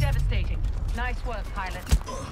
Devastating. Nice work, pilot.